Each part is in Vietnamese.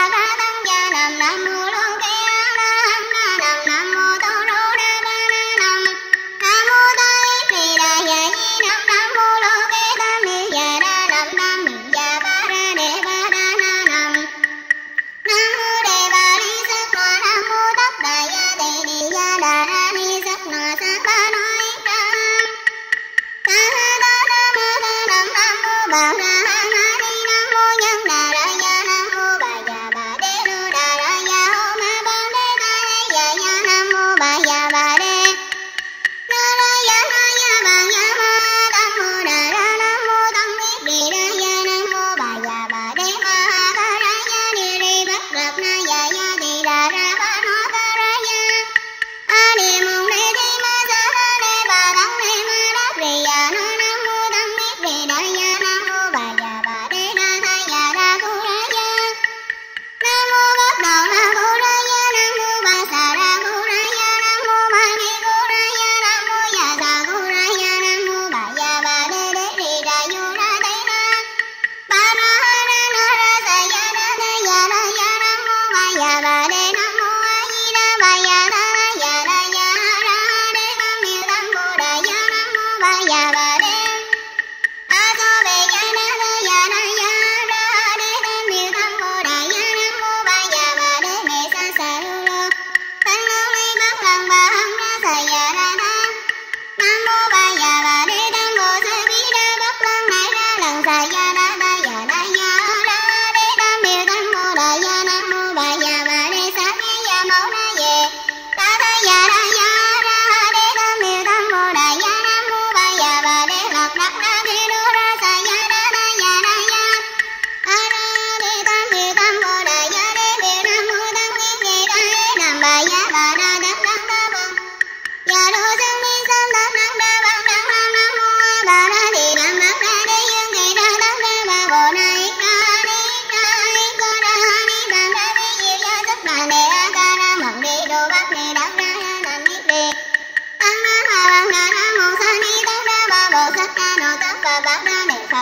ba ba ba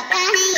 கணைய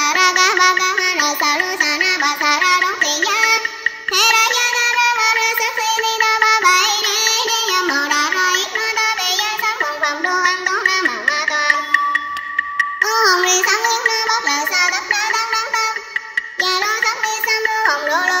sáng nguyên nó bóp lại xa đất nó đắng đắng đắng Nhà nó sắc đi xanh hồng đô lô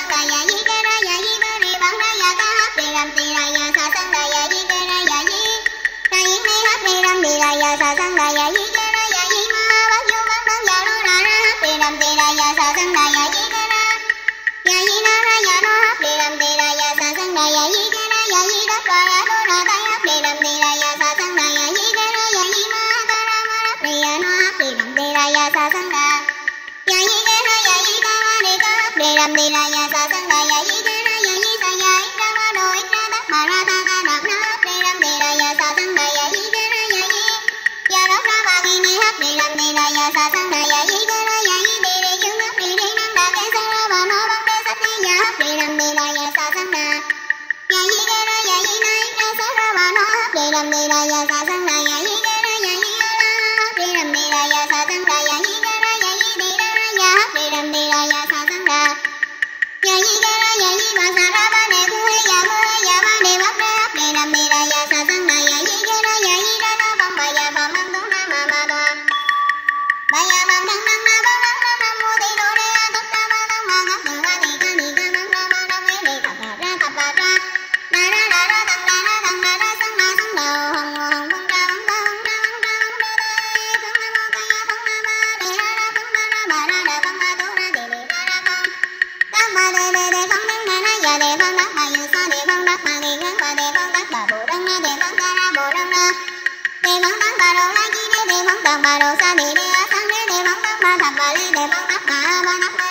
Bye. ba đồ sa đi đi sáng đi đi bóng bóng ba thập ba ly đi bóng bóng ba ba nắp ba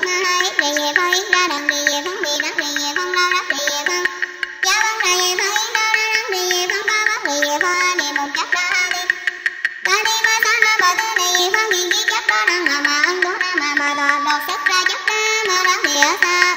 Nữa